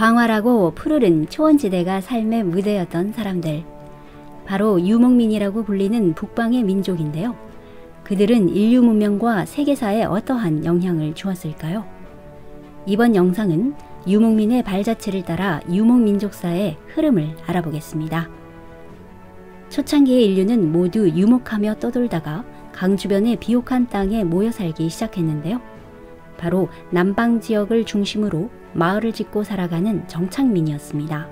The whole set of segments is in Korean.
광활하고 푸르른 초원지대가 삶의 무대였던 사람들. 바로 유목민이라고 불리는 북방의 민족인데요. 그들은 인류 문명과 세계사에 어떠한 영향을 주었을까요? 이번 영상은 유목민의 발자취를 따라 유목민족사의 흐름을 알아보겠습니다. 초창기의 인류는 모두 유목하며 떠돌다가 강 주변의 비옥한 땅에 모여 살기 시작했는데요. 바로 남방 지역을 중심으로 마을을 짓고 살아가는 정착민이었습니다.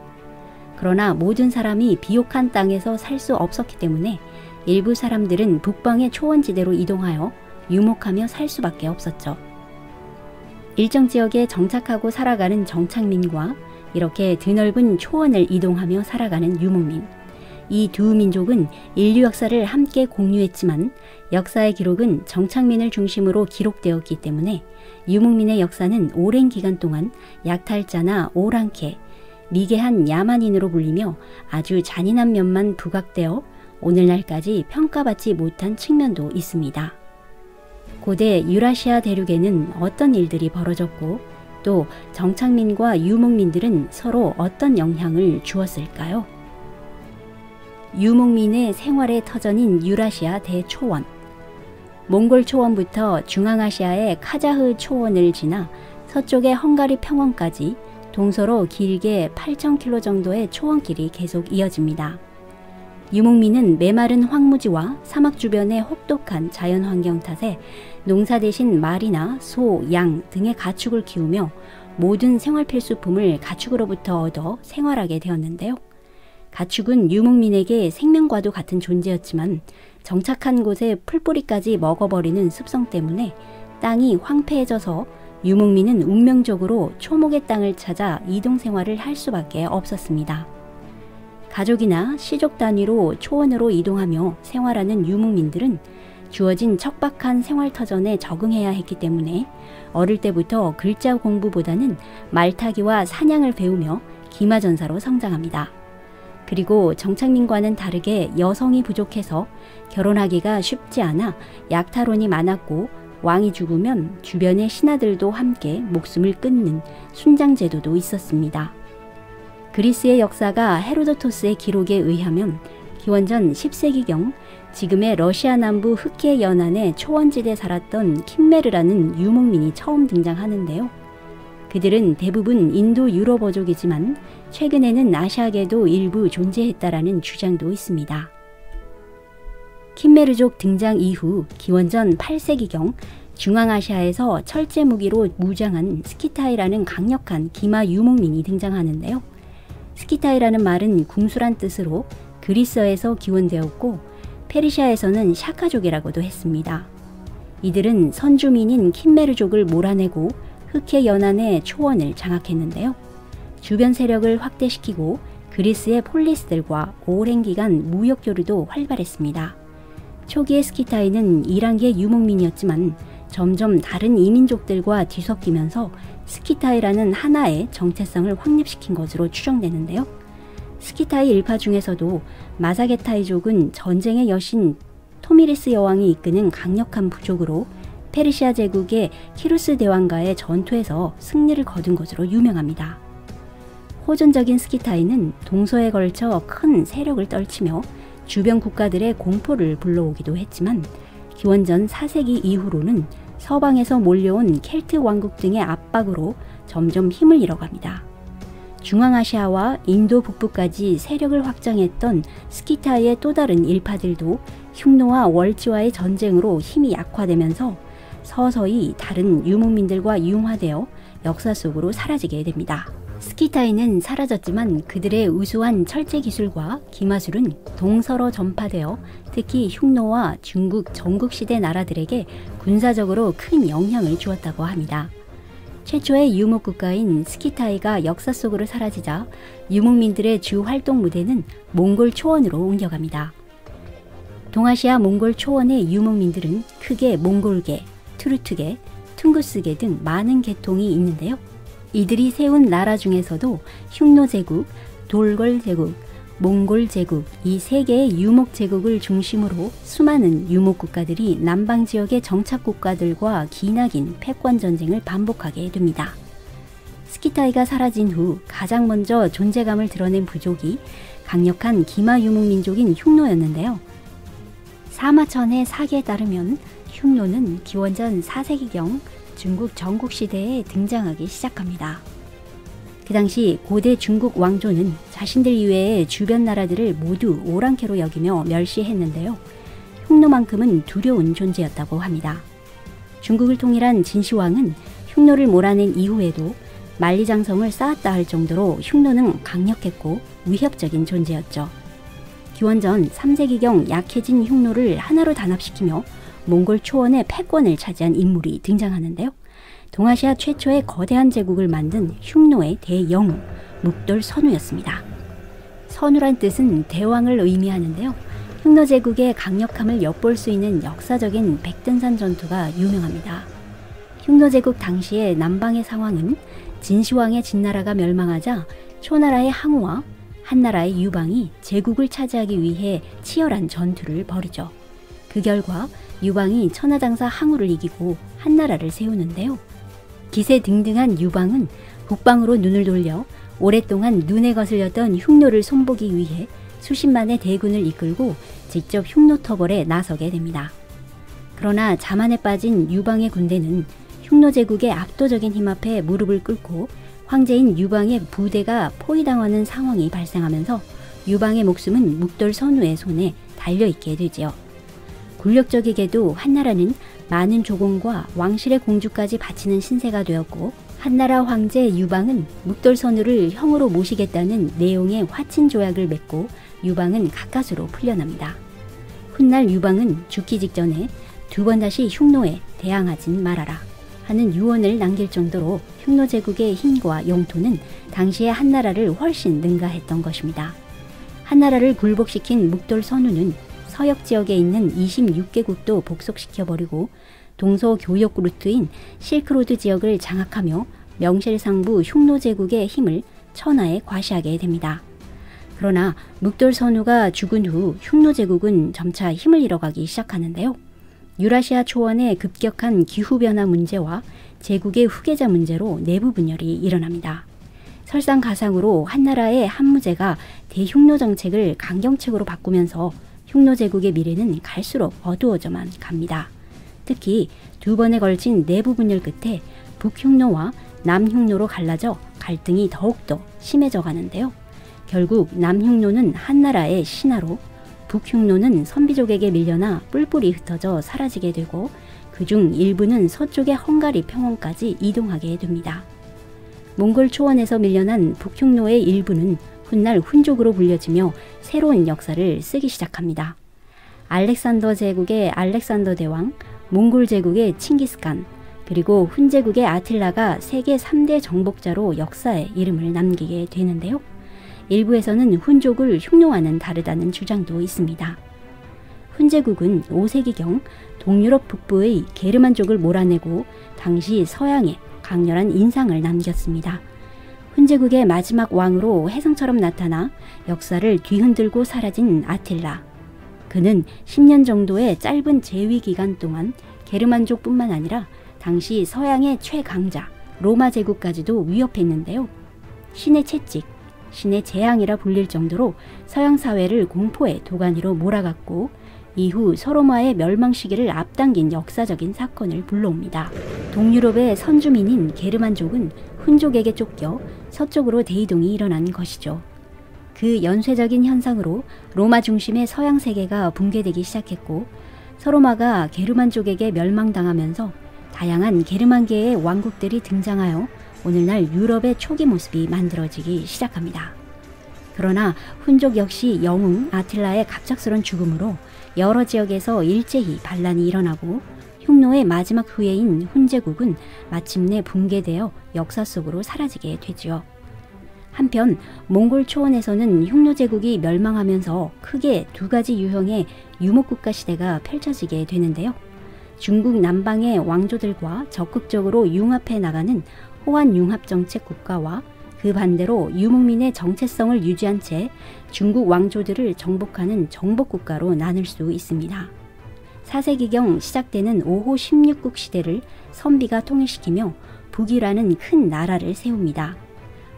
그러나 모든 사람이 비옥한 땅에서 살 수 없었기 때문에 일부 사람들은 북방의 초원지대로 이동하여 유목하며 살 수밖에 없었죠. 일정 지역에 정착하고 살아가는 정착민과 이렇게 드넓은 초원을 이동하며 살아가는 유목민. 이 두 민족은 인류 역사를 함께 공유했지만 역사의 기록은 정착민을 중심으로 기록되었기 때문에 유목민의 역사는 오랜 기간 동안 약탈자나 오랑캐, 미개한 야만인으로 불리며 아주 잔인한 면만 부각되어 오늘날까지 평가받지 못한 측면도 있습니다. 고대 유라시아 대륙에는 어떤 일들이 벌어졌고 또 정착민과 유목민들은 서로 어떤 영향을 주었을까요? 유목민의 생활의 터전인 유라시아 대초원 몽골 초원부터 중앙아시아의 카자흐 초원을 지나 서쪽의 헝가리 평원까지 동서로 길게 8,000km 정도의 초원길이 계속 이어집니다. 유목민은 메마른 황무지와 사막 주변의 혹독한 자연 환경 탓에 농사 대신 말이나 소, 양 등의 가축을 키우며 모든 생활 필수품을 가축으로부터 얻어 생활하게 되었는데요. 가축은 유목민에게 생명과도 같은 존재였지만 정착한 곳에 풀뿌리까지 먹어버리는 습성 때문에 땅이 황폐해져서 유목민은 운명적으로 초목의 땅을 찾아 이동 생활을 할 수밖에 없었습니다. 가족이나 시족 단위로 초원으로 이동하며 생활하는 유목민들은 주어진 척박한 생활터전에 적응해야 했기 때문에 어릴 때부터 글자 공부보다는 말타기와 사냥을 배우며 기마전사로 성장합니다. 그리고 정착민과는 다르게 여성이 부족해서 결혼하기가 쉽지 않아 약탈혼이 많았고 왕이 죽으면 주변의 신하들도 함께 목숨을 끊는 순장제도도 있었습니다. 그리스의 역사가 헤로도토스의 기록에 의하면 기원전 10세기경 지금의 러시아 남부 흑해 연안의 초원지대에 살았던 킴메르라는 유목민이 처음 등장하는데요. 그들은 대부분 인도 유럽어족이지만 최근에는 아시아계도 일부 존재했다라는 주장도 있습니다. 킴메르족 등장 이후 기원전 8세기경 중앙아시아에서 철제 무기로 무장한 스키타이라는 강력한 기마 유목민이 등장하는데요. 스키타이라는 말은 궁수란 뜻으로 그리스어에서 기원되었고 페르시아에서는 사카족이라고도 했습니다. 이들은 선주민인 킴메르족을 몰아내고 흑해 연안의 초원을 장악했는데요. 주변 세력을 확대시키고 그리스의 폴리스들과 오랜 기간 무역 교류도 활발했습니다. 초기의 스키타이는 이란계 유목민이었지만 점점 다른 이민족들과 뒤섞이면서 스키타이라는 하나의 정체성을 확립시킨 것으로 추정되는데요. 스키타이 일파 중에서도 마사게타이족은 전쟁의 여신 토미리스 여왕이 이끄는 강력한 부족으로 페르시아 제국의 키루스 대왕과의 전투에서 승리를 거둔 것으로 유명합니다. 호전적인 스키타이는 동서에 걸쳐 큰 세력을 떨치며 주변 국가들의 공포를 불러오기도 했지만 기원전 4세기 이후로는 서방에서 몰려온 켈트 왕국 등의 압박으로 점점 힘을 잃어갑니다. 중앙아시아와 인도 북부까지 세력을 확장했던 스키타이의 또 다른 일파들도 흉노와 월지와의 전쟁으로 힘이 약화되면서 서서히 다른 유목민들과 융화되어 역사 속으로 사라지게 됩니다. 스키타이는 사라졌지만 그들의 우수한 철제 기술과 기마술은 동서로 전파되어 특히 흉노와 중국 전국시대 나라들에게 군사적으로 큰 영향을 주었다고 합니다. 최초의 유목 국가인 스키타이가 역사 속으로 사라지자 유목민들의 주 활동 무대는 몽골 초원으로 옮겨갑니다. 동아시아 몽골 초원의 유목민들은 크게 몽골계, 투르투계, 퉁구스계 등 많은 계통이 있는데요. 이들이 세운 나라 중에서도 흉노 제국, 돌걸 제국, 몽골 제국 이 세 개의 유목 제국을 중심으로 수많은 유목 국가들이 남방 지역의 정착 국가들과 기나긴 패권 전쟁을 반복하게 됩니다. 스키타이가 사라진 후 가장 먼저 존재감을 드러낸 부족이 강력한 기마 유목 민족인 흉노였는데요. 사마천의 사기에 따르면 흉노는 기원전 4세기경 중국 전국 시대에 등장하기 시작합니다. 그 당시 고대 중국 왕조는 자신들 이외의 주변 나라들을 모두 오랑캐로 여기며 멸시했는데요. 흉노만큼은 두려운 존재였다고 합니다. 중국을 통일한 진시황은 흉노를 몰아낸 이후에도 만리장성을 쌓았다 할 정도로 흉노는 강력했고 위협적인 존재였죠. 기원전 3세기경 약해진 흉노를 하나로 단합시키며 몽골 초원의 패권을 차지한 인물이 등장하는데요. 동아시아 최초의 거대한 제국을 만든 흉노의 대영웅 묵돌 선우였습니다. 선우란 뜻은 대왕을 의미하는데요. 흉노 제국의 강력함을 엿볼 수 있는 역사적인 백든산 전투가 유명합니다. 흉노 제국 당시의 남방의 상황은 진시황의 진나라가 멸망하자 초나라의 항우와 한나라의 유방이 제국을 차지하기 위해 치열한 전투를 벌이죠. 그 결과 유방이 천하장사 항우를 이기고 한나라를 세우는데요. 기세 등등한 유방은 북방으로 눈을 돌려 오랫동안 눈에 거슬렸던 흉노를 손보기 위해 수십만의 대군을 이끌고 직접 흉노터벌에 나서게 됩니다. 그러나 자만에 빠진 유방의 군대는 흉노 제국의 압도적인 힘 앞에 무릎을 꿇고 황제인 유방의 부대가 포위당하는 상황이 발생하면서 유방의 목숨은 묵돌 선우의 손에 달려있게 되지요. 굴력적이게도 한나라는 많은 조공과 왕실의 공주까지 바치는 신세가 되었고 한나라 황제 유방은 묵돌 선우를 형으로 모시겠다는 내용의 화친 조약을 맺고 유방은 가까스로 풀려납니다. 훗날 유방은 죽기 직전에 두 번 다시 흉노에 대항하진 말아라 하는 유언을 남길 정도로 흉노 제국의 힘과 영토는 당시의 한나라를 훨씬 능가했던 것입니다. 한나라를 굴복시킨 묵돌 선우는 서역 지역에 있는 26개국도 복속시켜버리고 동서 교역 루트인 실크로드 지역을 장악하며 명실상부 흉노 제국의 힘을 천하에 과시하게 됩니다. 그러나 묵돌 선우가 죽은 후 흉노 제국은 점차 힘을 잃어가기 시작하는데요. 유라시아 초원의 급격한 기후변화 문제와 제국의 후계자 문제로 내부 분열이 일어납니다. 설상가상으로 한나라의 한무제가 대흉노 정책을 강경책으로 바꾸면서 흉노 제국의 미래는 갈수록 어두워져만 갑니다. 특히 두 번에 걸친 내부 분열 끝에 북흉노와 남흉노로 갈라져 갈등이 더욱더 심해져 가는데요. 결국 남흉노는 한나라의 신하로 북흉노는 선비족에게 밀려나 뿔뿔이 흩어져 사라지게 되고 그중 일부는 서쪽의 헝가리 평원까지 이동하게 됩니다. 몽골 초원에서 밀려난 북흉노의 일부는 훗날 훈족으로 불려지며 새로운 역사를 쓰기 시작합니다. 알렉산더 제국의 알렉산더 대왕, 몽골 제국의 칭기스칸, 그리고 훈 제국의 아틸라가 세계 3대 정복자로 역사에 이름을 남기게 되는데요. 일부에서는 훈족을 흉노와는 다르다는 주장도 있습니다. 훈제국은 5세기경 동유럽 북부의 게르만족을 몰아내고 당시 서양에 강렬한 인상을 남겼습니다. 훈제국의 마지막 왕으로 해성처럼 나타나 역사를 뒤흔들고 사라진 아틸라. 그는 10년 정도의 짧은 재위 기간 동안 게르만족뿐만 아니라 당시 서양의 최강자 로마 제국까지도 위협했는데요. 신의 채찍, 신의 재앙이라 불릴 정도로 서양 사회를 공포의 도가니로 몰아갔고 이후 서로마의 멸망 시기를 앞당긴 역사적인 사건을 불러옵니다. 동유럽의 선주민인 게르만족은 훈족에게 쫓겨 서쪽으로 대이동이 일어난 것이죠. 그 연쇄적인 현상으로 로마 중심의 서양 세계가 붕괴되기 시작했고 서로마가 게르만족에게 멸망당하면서 다양한 게르만계의 왕국들이 등장하여 오늘날 유럽의 초기 모습이 만들어지기 시작합니다. 그러나 훈족 역시 영웅 아틸라의 갑작스런 죽음으로 여러 지역에서 일제히 반란이 일어나고 흉노의 마지막 후예인 훈제국은 마침내 붕괴되어 역사 속으로 사라지게 되지요. 한편 몽골 초원에서는 흉노 제국이 멸망하면서 크게 두 가지 유형의 유목국가 시대가 펼쳐지게 되는데요. 중국 남방의 왕조들과 적극적으로 융합해 나가는 호환 융합 정책 국가와 그 반대로 유목민의 정체성을 유지한 채 중국 왕조들을 정복하는 정복 국가로 나눌 수 있습니다. 4세기경 시작되는 5호 16국 시대를 선비가 통일시키며 북이라는 큰 나라를 세웁니다.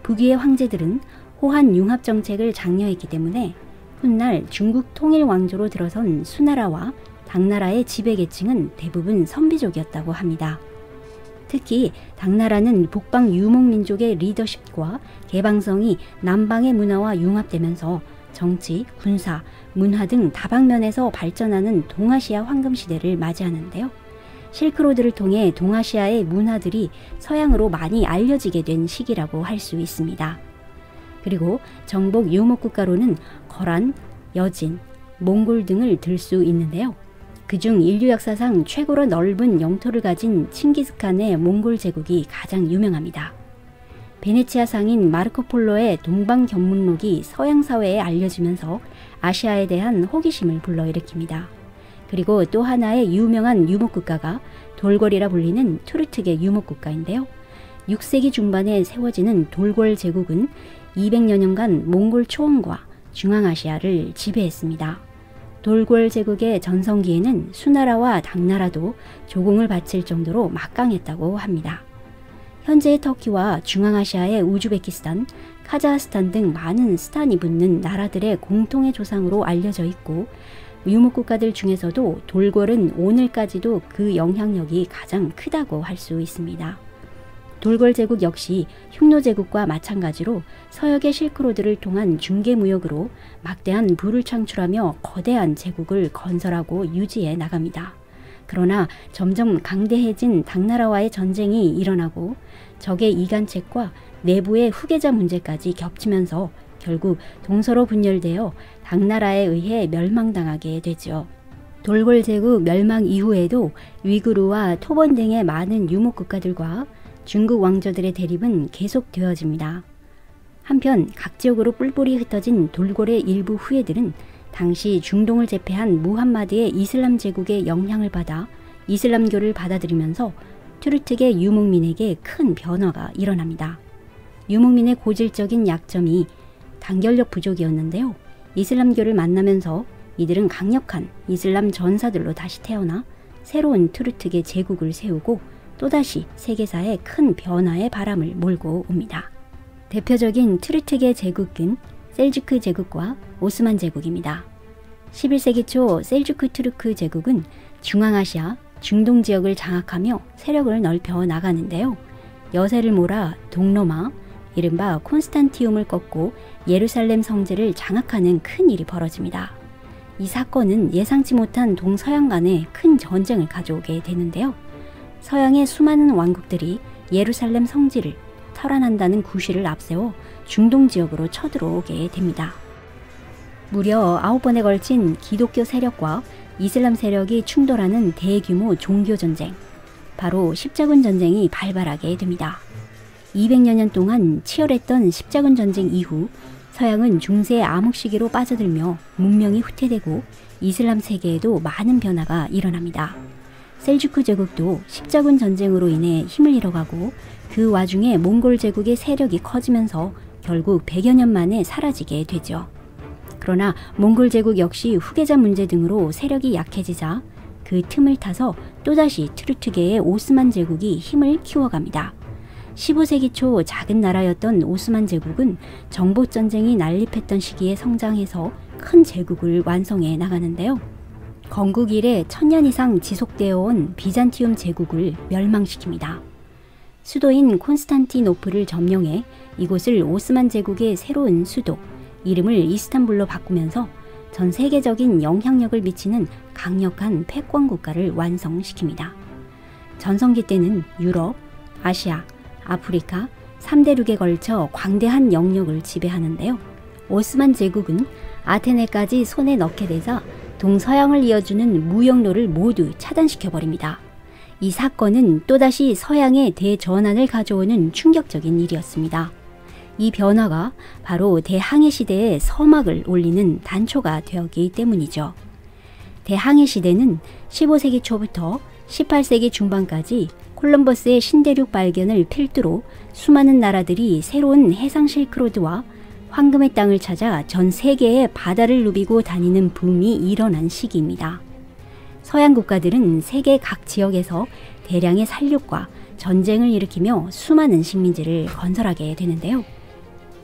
북위의 황제들은 호한 융합 정책을 장려했기 때문에 훗날 중국 통일 왕조로 들어선 수나라와 당나라의 지배계층은 대부분 선비족이었다고 합니다. 특히 당나라는 북방 유목민족의 리더십과 개방성이 남방의 문화와 융합되면서 정치, 군사, 문화 등 다방면에서 발전하는 동아시아 황금시대를 맞이하는데요. 실크로드를 통해 동아시아의 문화들이 서양으로 많이 알려지게 된 시기라고 할 수 있습니다. 그리고 정복 유목국가로는 거란, 여진, 몽골 등을 들 수 있는데요. 그중 인류 역사상 최고로 넓은 영토를 가진 칭기스칸의 몽골 제국이 가장 유명합니다. 베네치아 상인 마르코 폴로의 동방견문록이 서양 사회에 알려지면서 아시아에 대한 호기심을 불러일으킵니다. 그리고 또 하나의 유명한 유목국가가 돌궐이라 불리는 투르트계 유목국가인데요. 6세기 중반에 세워지는 돌궐 제국은 200여 년간 몽골 초원과 중앙아시아를 지배했습니다. 돌골 제국의 전성기에는 수나라와 당나라도 조공을 바칠 정도로 막강했다고 합니다. 현재의 터키와 중앙아시아의 우즈베키스탄, 카자흐스탄 등 많은 스탄이 붙는 나라들의 공통의 조상으로 알려져 있고 유목 국가들 중에서도 돌골은 오늘까지도 그 영향력이 가장 크다고 할 수 있습니다. 돌궐 제국 역시 흉노 제국과 마찬가지로 서역의 실크로드를 통한 중개 무역으로 막대한 부를 창출하며 거대한 제국을 건설하고 유지해 나갑니다. 그러나 점점 강대해진 당나라와의 전쟁이 일어나고 적의 이간책과 내부의 후계자 문제까지 겹치면서 결국 동서로 분열되어 당나라에 의해 멸망당하게 되죠. 돌골 제국 멸망 이후에도 위구르와 토번 등의 많은 유목 국가들과 중국 왕조들의 대립은 계속되어집니다. 한편 각 지역으로 뿔뿔이 흩어진 돌고래 일부 후예들은 당시 중동을 제패한 무함마드의 이슬람 제국의 영향을 받아 이슬람교를 받아들이면서 투르트계 유목민에게 큰 변화가 일어납니다. 유목민의 고질적인 약점이 단결력 부족이었는데요. 이슬람교를 만나면서 이들은 강력한 이슬람 전사들로 다시 태어나 새로운 투르크계 제국을 세우고 또다시 세계사에 큰 변화의 바람을 몰고 옵니다. 대표적인 투르크계 제국은 셀주크 제국과 오스만 제국입니다. 11세기 초 셀주크 투르크 제국은 중앙아시아, 중동 지역을 장악하며 세력을 넓혀 나가는데요. 여세를 몰아 동로마, 이른바 콘스탄티움을 꺾고 예루살렘 성제를 장악하는 큰 일이 벌어집니다. 이 사건은 예상치 못한 동서양 간의 큰 전쟁을 가져오게 되는데요. 서양의 수많은 왕국들이 예루살렘 성지를 탈환한다는 구실을 앞세워 중동 지역으로 쳐들어오게 됩니다. 무려 아홉 번에 걸친 기독교 세력과 이슬람 세력이 충돌하는 대규모 종교 전쟁, 바로 십자군 전쟁이 발발하게 됩니다. 200여 년 동안 치열했던 십자군 전쟁 이후 서양은 중세 암흑 시기로 빠져들며 문명이 후퇴되고 이슬람 세계에도 많은 변화가 일어납니다. 셀주크 제국도 십자군 전쟁으로 인해 힘을 잃어가고 그 와중에 몽골 제국의 세력이 커지면서 결국 100여 년 만에 사라지게 되죠. 그러나 몽골 제국 역시 후계자 문제 등으로 세력이 약해지자 그 틈을 타서 또다시 트루트계의 오스만 제국이 힘을 키워갑니다. 15세기 초 작은 나라였던 오스만 제국은 정복전쟁이 난립했던 시기에 성장해서 큰 제국을 완성해 나가는데요. 건국 이래 천년 이상 지속되어 온 비잔티움 제국을 멸망시킵니다. 수도인 콘스탄티노플을 점령해 이곳을 오스만 제국의 새로운 수도, 이름을 이스탄불로 바꾸면서 전 세계적인 영향력을 미치는 강력한 패권 국가를 완성시킵니다. 전성기 때는 유럽, 아시아, 아프리카 3대륙에 걸쳐 광대한 영역을 지배하는데요. 오스만 제국은 아테네까지 손에 넣게 되자 동서양을 이어주는 무역로를 모두 차단시켜버립니다. 이 사건은 또다시 서양의 대전환을 가져오는 충격적인 일이었습니다. 이 변화가 바로 대항해 시대의 서막을 올리는 단초가 되었기 때문이죠. 대항해 시대는 15세기 초부터 18세기 중반까지 콜럼버스의 신대륙 발견을 필두로 수많은 나라들이 새로운 해상 실크로드와 황금의 땅을 찾아 전 세계의 바다를 누비고 다니는 붐이 일어난 시기입니다. 서양 국가들은 세계 각 지역에서 대량의 살육과 전쟁을 일으키며 수많은 식민지를 건설하게 되는데요.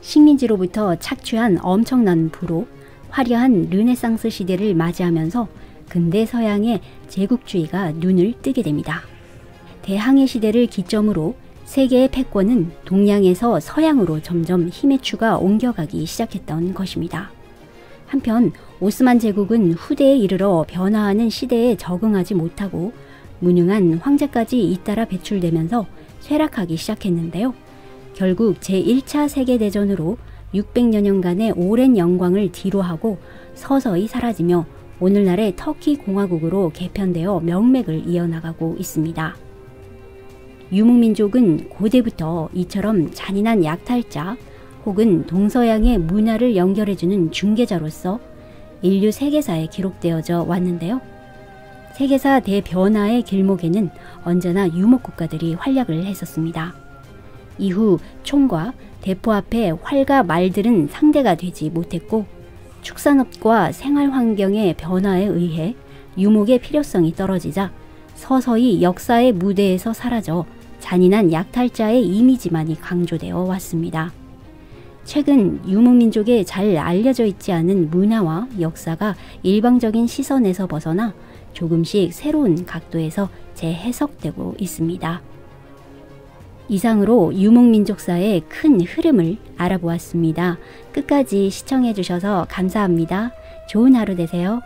식민지로부터 착취한 엄청난 부로 화려한 르네상스 시대를 맞이하면서 근대 서양의 제국주의가 눈을 뜨게 됩니다. 대항해 시대를 기점으로 세계의 패권은 동양에서 서양으로 점점 힘의 추가 옮겨가기 시작했던 것입니다. 한편 오스만 제국은 후대에 이르러 변화하는 시대에 적응하지 못하고 무능한 황제까지 잇따라 배출되면서 쇠락하기 시작했는데요. 결국 제1차 세계대전으로 600여 년간의 오랜 영광을 뒤로하고 서서히 사라지며 오늘날의 터키 공화국으로 개편되어 명맥을 이어나가고 있습니다. 유목민족은 고대부터 이처럼 잔인한 약탈자 혹은 동서양의 문화를 연결해주는 중개자로서 인류 세계사에 기록되어져 왔는데요. 세계사 대변화의 길목에는 언제나 유목국가들이 활약을 했었습니다. 이후 총과 대포 앞에 활과 말들은 상대가 되지 못했고 축산업과 생활 환경의 변화에 의해 유목의 필요성이 떨어지자 서서히 역사의 무대에서 사라져 잔인한 약탈자의 이미지만이 강조되어 왔습니다. 최근 유목민족에 잘 알려져 있지 않은 문화와 역사가 일방적인 시선에서 벗어나 조금씩 새로운 각도에서 재해석되고 있습니다. 이상으로 유목민족사의 큰 흐름을 알아보았습니다. 끝까지 시청해주셔서 감사합니다. 좋은 하루 되세요.